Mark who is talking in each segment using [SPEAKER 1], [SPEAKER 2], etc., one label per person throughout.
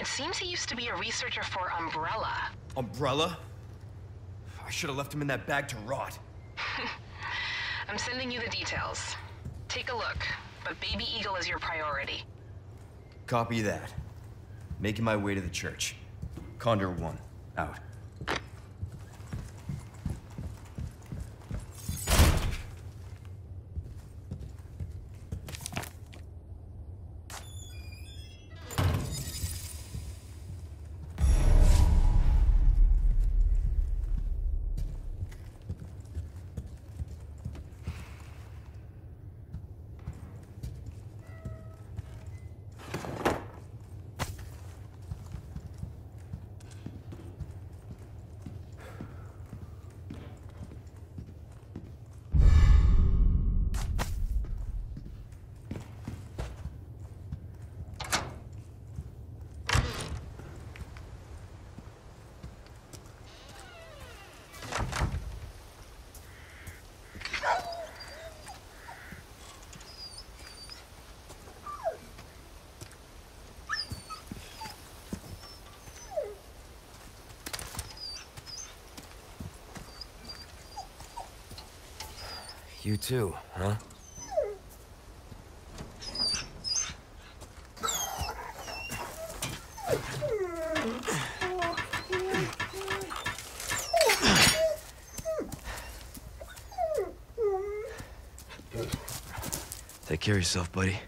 [SPEAKER 1] It seems he used to be a researcher for Umbrella.
[SPEAKER 2] Umbrella? I should have left him in that bag to rot.
[SPEAKER 1] I'm sending you the details. Take a look, but Baby Eagle is your priority.
[SPEAKER 2] Copy that. Making my way to the church. Condor 1, out.
[SPEAKER 3] You too, huh? Take care of yourself, buddy.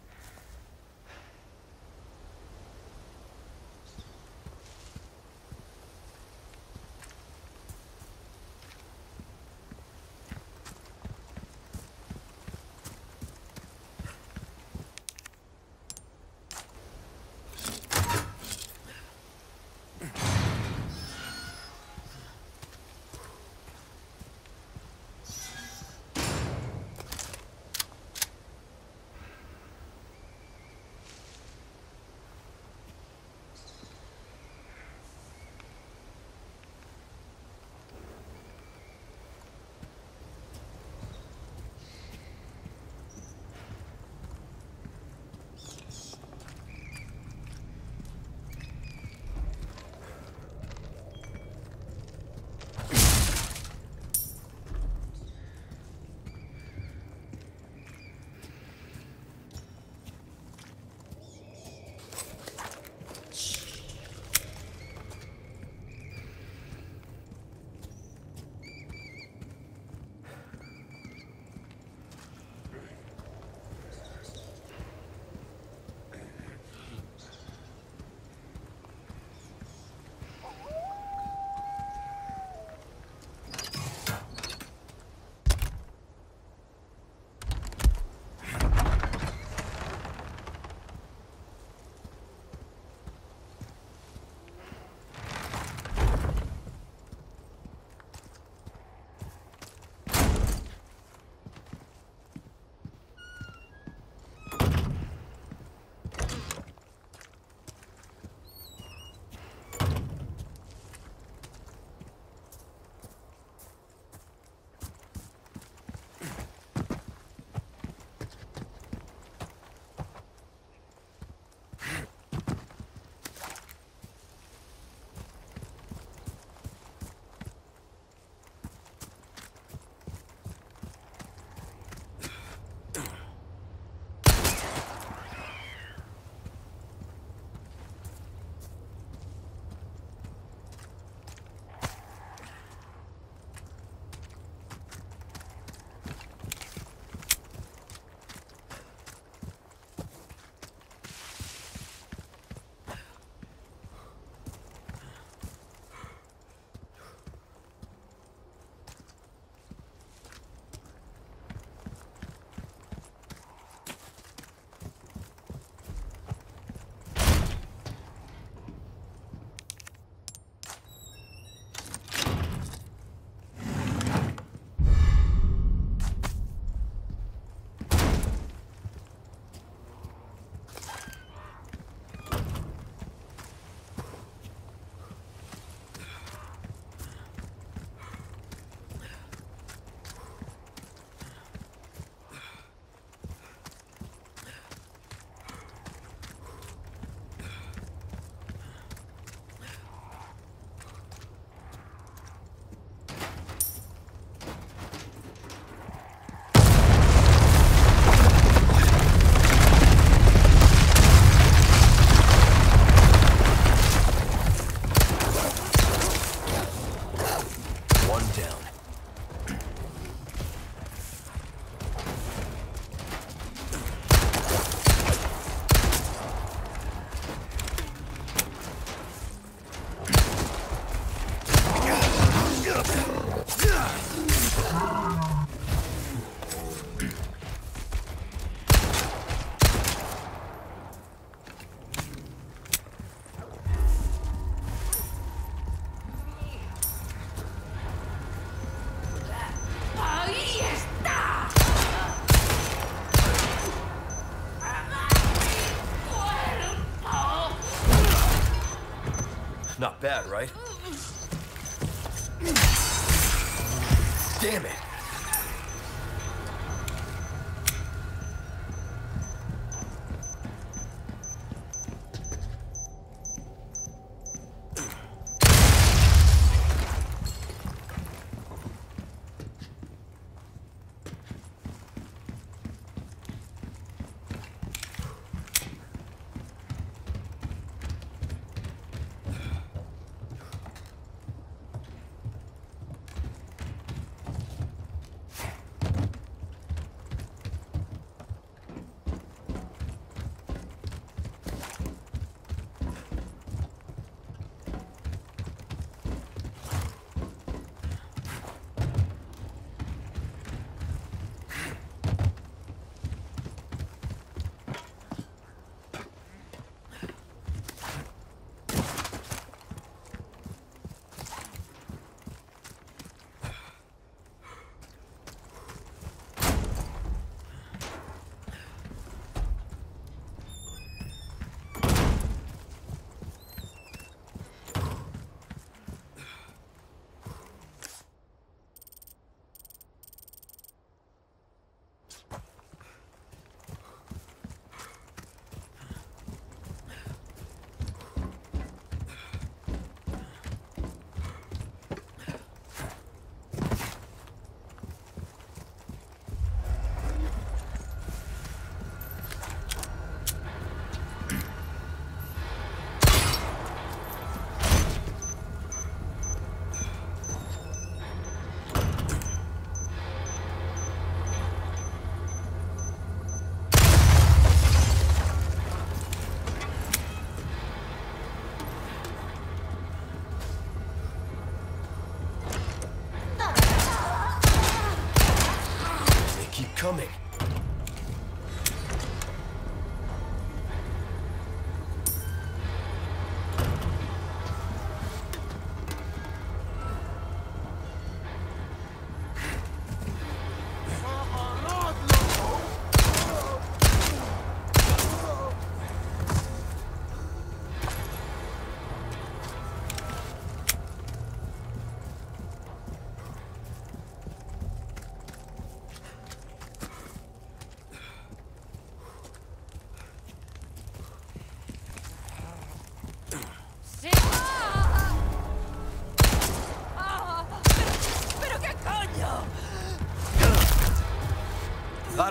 [SPEAKER 3] Bad, right?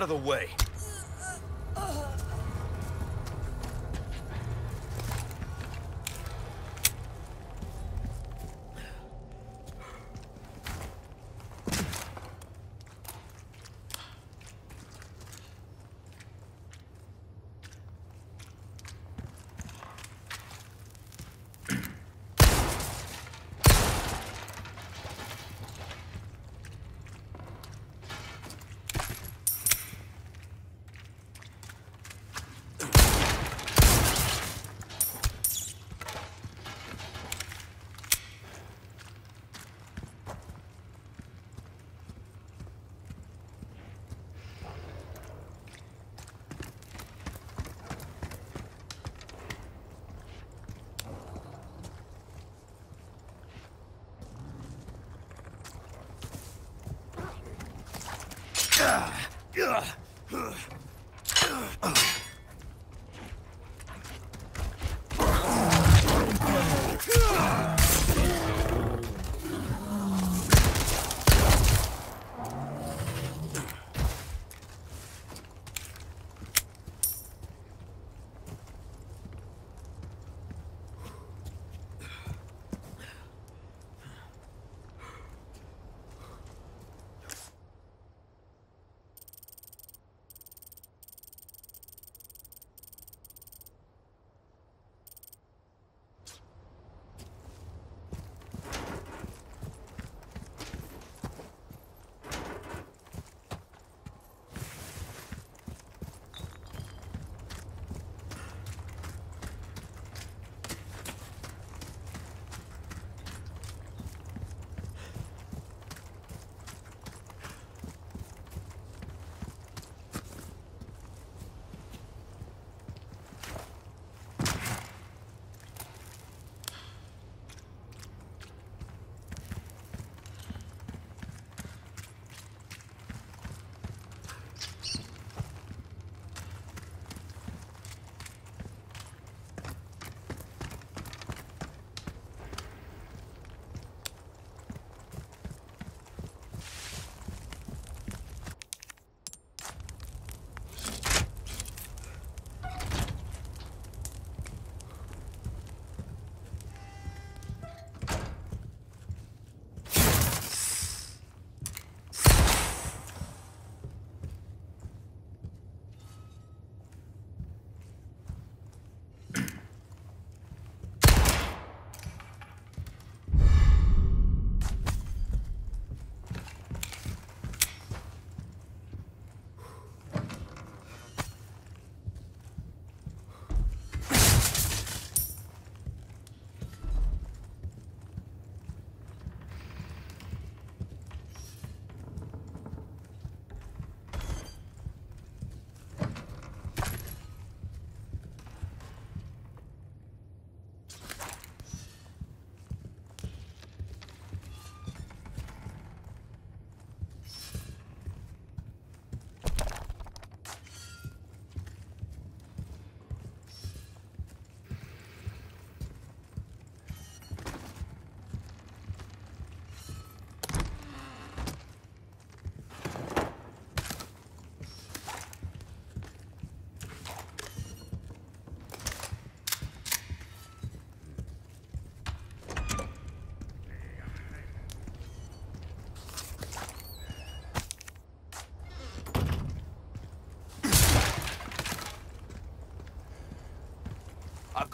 [SPEAKER 3] Out of the way.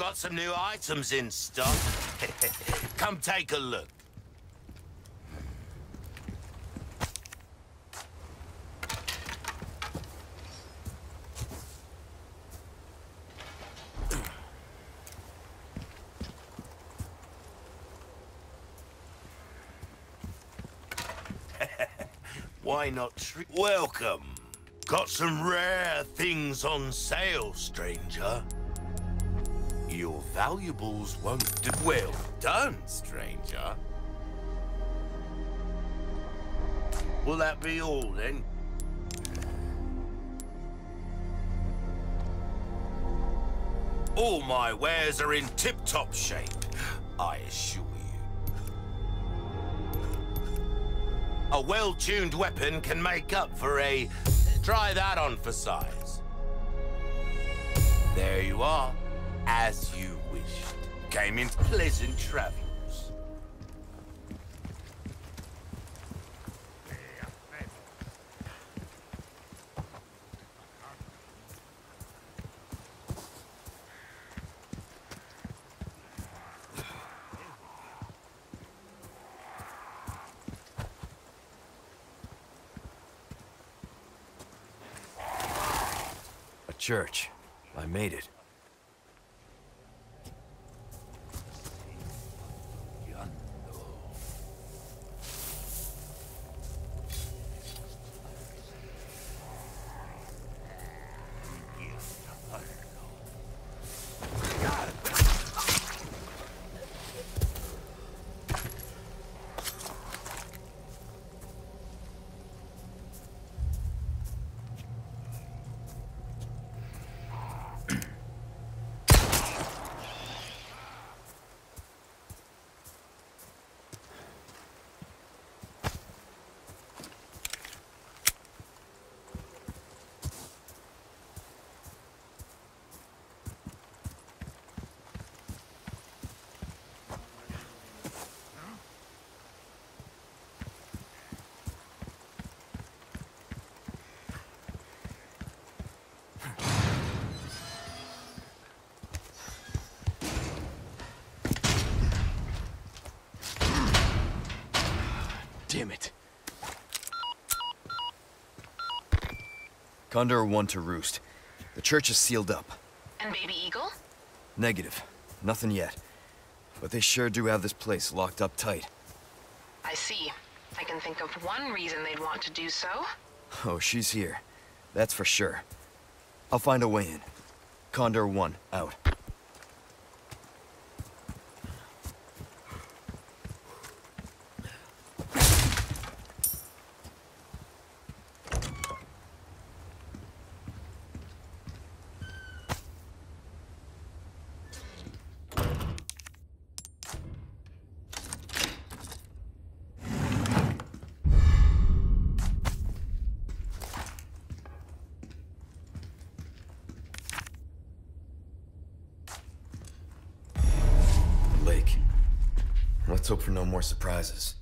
[SPEAKER 4] Got some new items in stock. Come take a look. Why not treat... Welcome. Got some rare things on sale, stranger. Valuables won't do... Well done, stranger. Will that be all, then? All my wares are in tip-top shape, I assure you. A well-tuned weapon can make up for a... Try that on for size. There you are, as you. Came in pleasant travels.
[SPEAKER 3] A church. I made it. Damn it.
[SPEAKER 2] Condor 1 to Roost. The church is sealed up.
[SPEAKER 1] And Baby Eagle?
[SPEAKER 2] Negative. Nothing yet. But they sure do have this place locked up tight.
[SPEAKER 1] I see. I can think of one reason they'd want to do so.
[SPEAKER 2] Oh, she's here. That's for sure. I'll find a way in. Condor 1, out. Let's hope for no more surprises.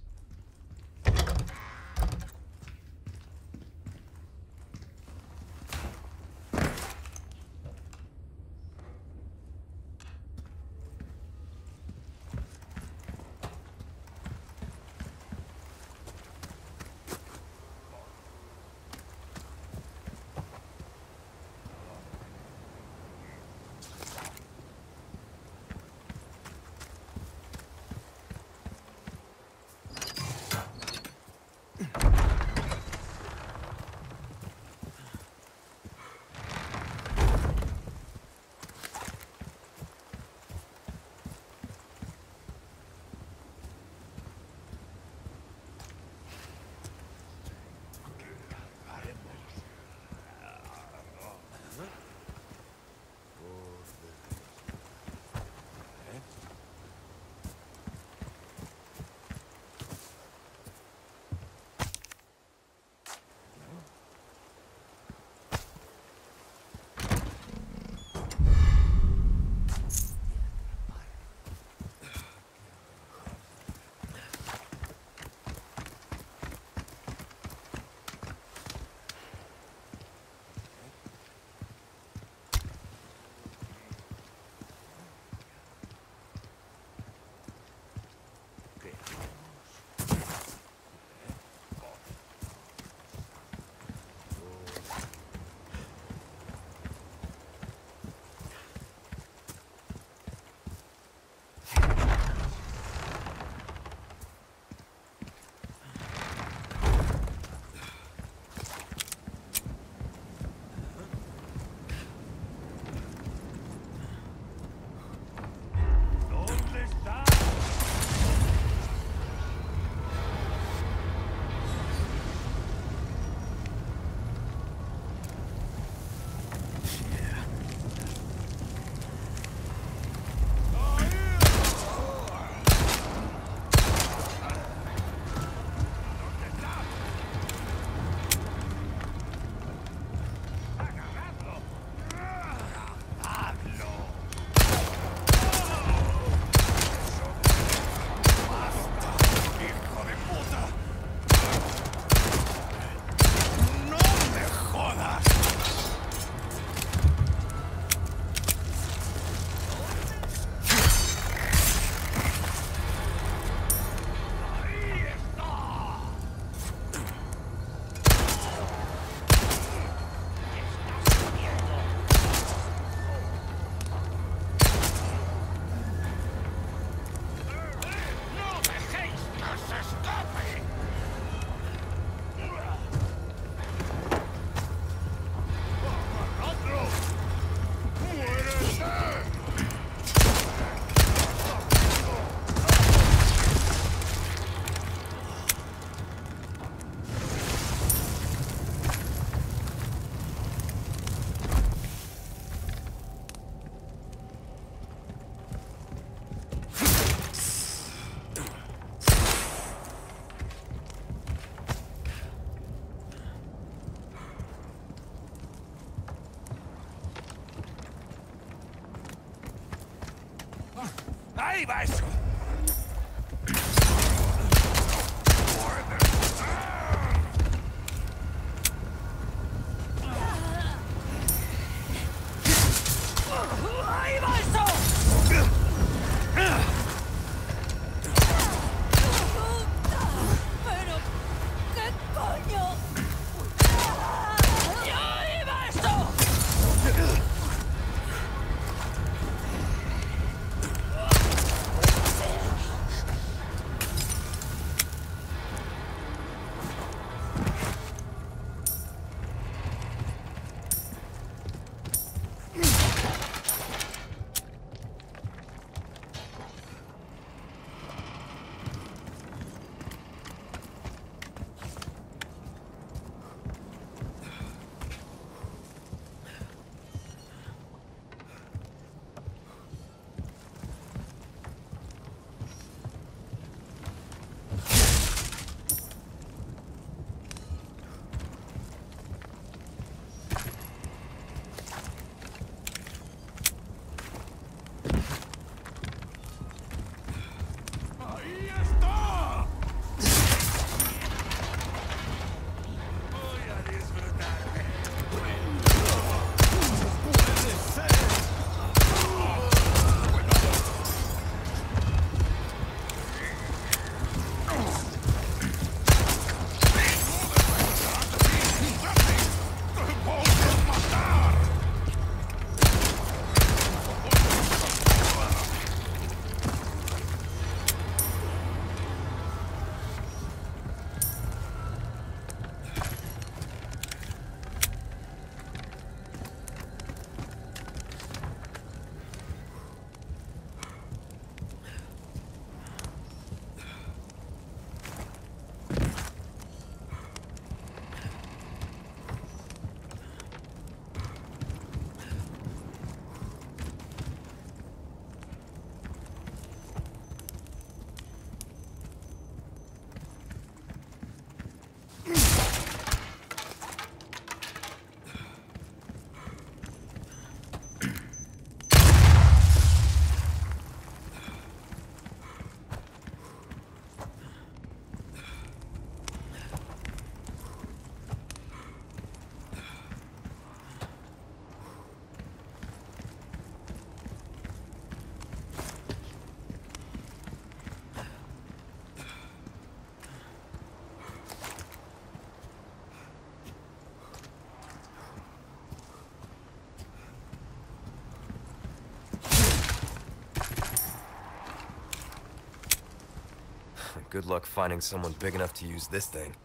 [SPEAKER 2] Good luck finding someone big enough to use this thing.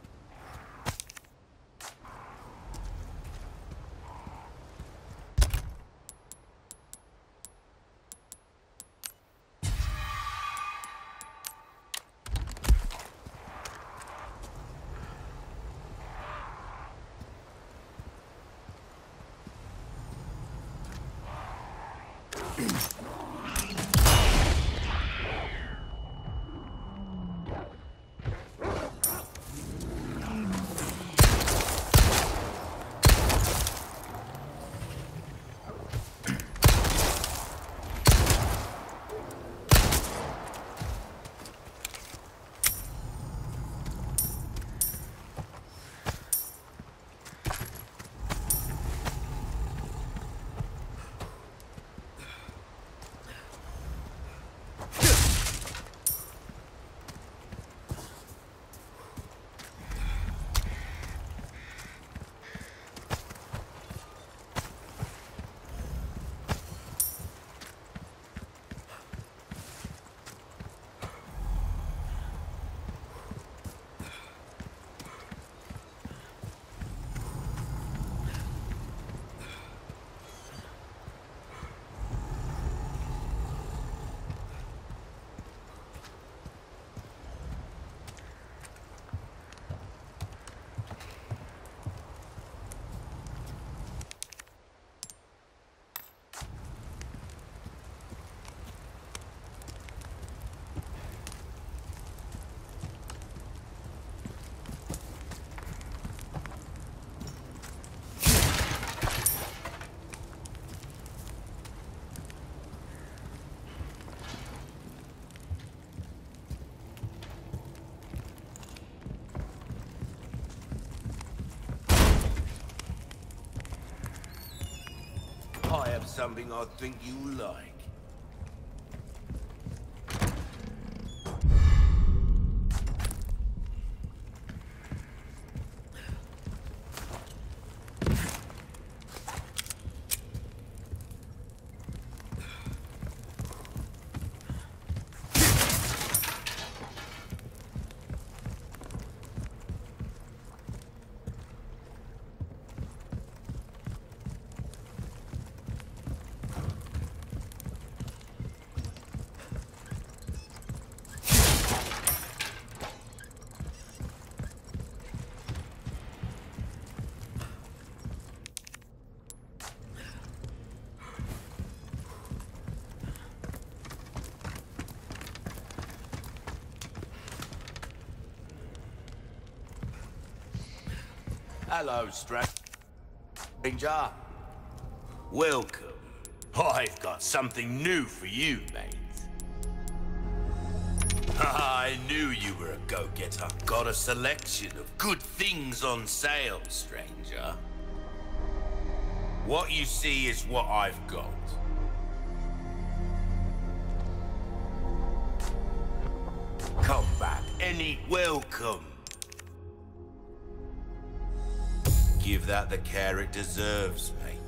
[SPEAKER 4] Something I think you like. Hello, stranger. Welcome. I've got something new for you, mate. I knew you were a go-getter. Got a selection of good things on sale, stranger. What you see is what I've got. Come back any welcome. That the care it deserves, mate.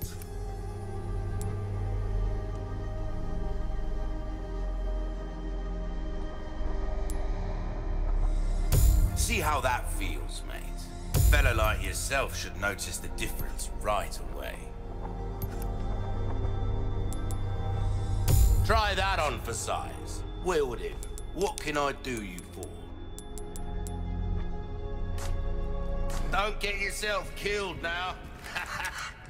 [SPEAKER 4] See how that feels, mate. A fella like yourself should notice the difference right away. Try that on for size. Wield him. What can I do you for? Don't get yourself killed now.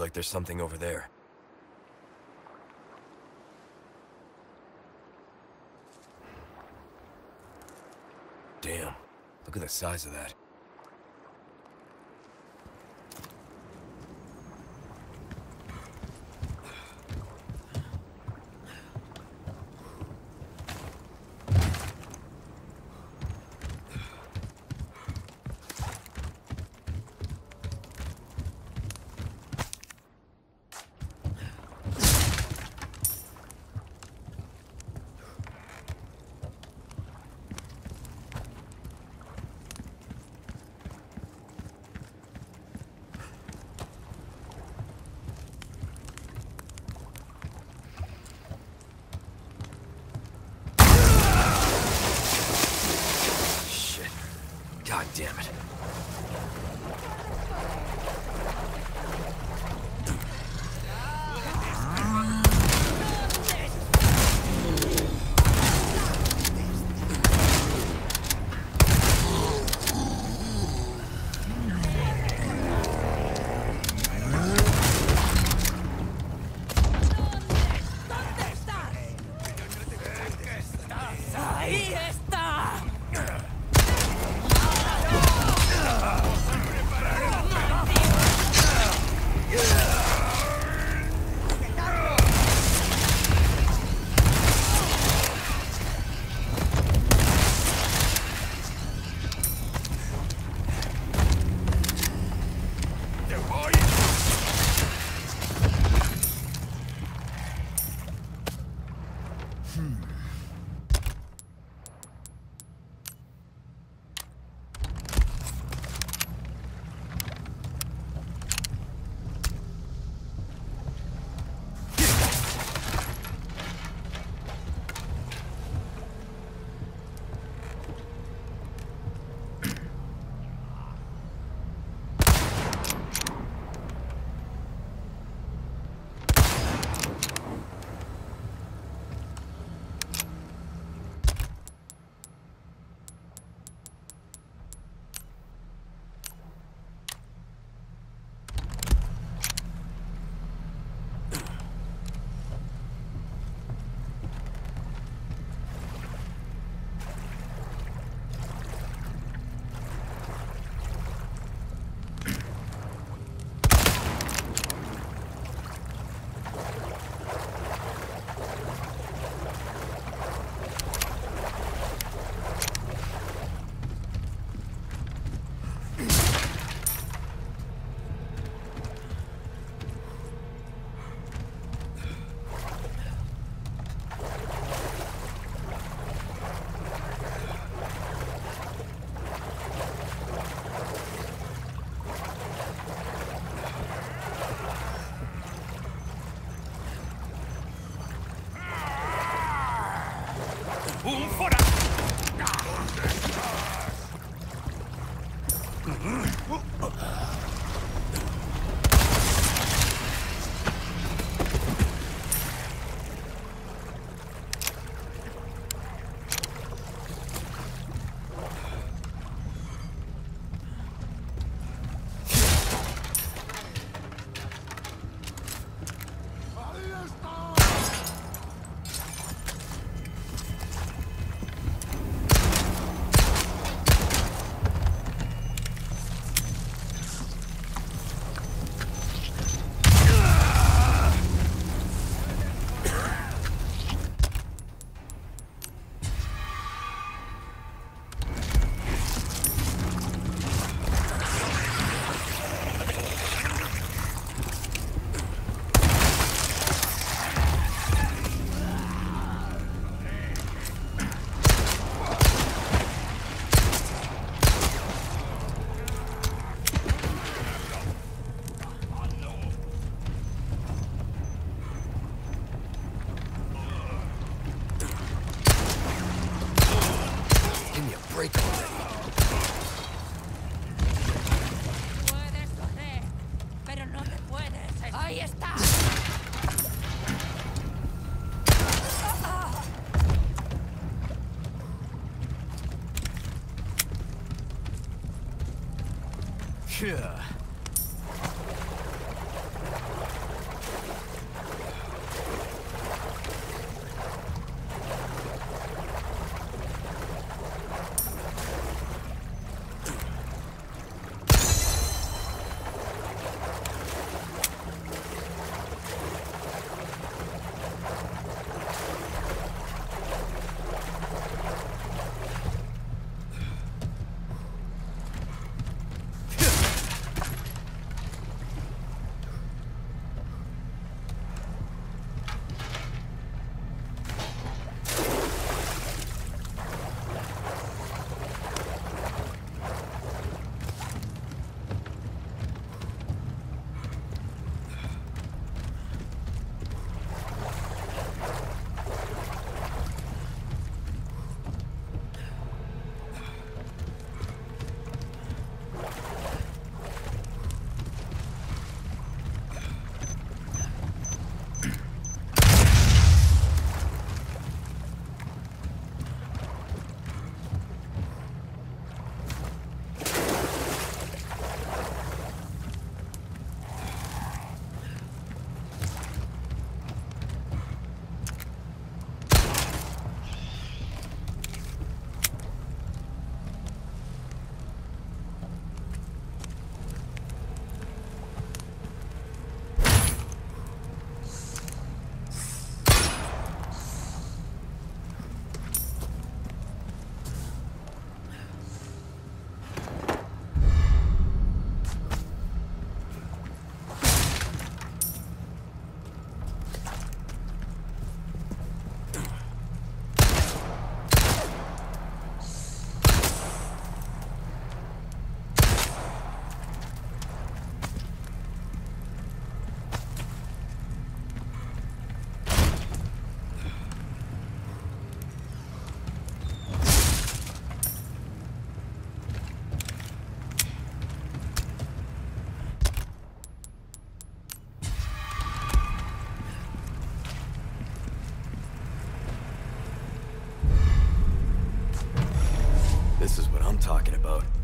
[SPEAKER 3] Looks like there's something over there. Damn. Look at the size of that.
[SPEAKER 2] Talking about.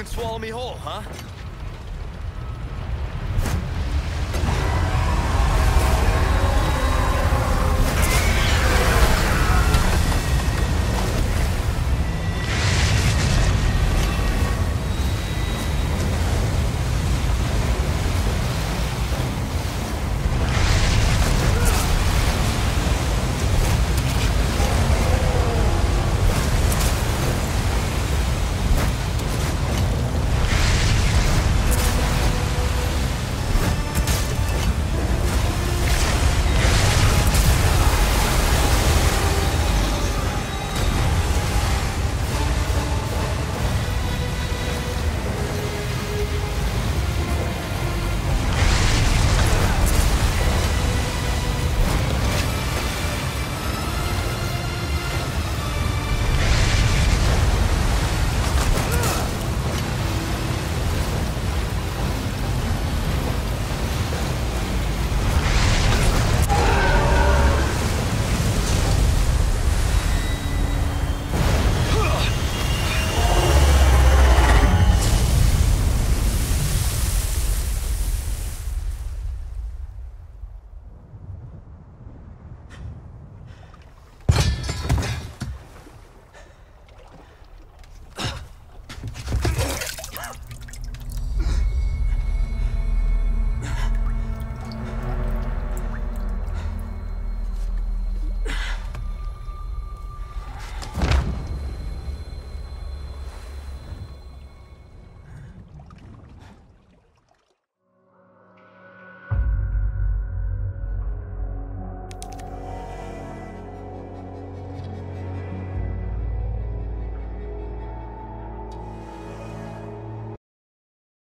[SPEAKER 2] Can swallow me whole, huh?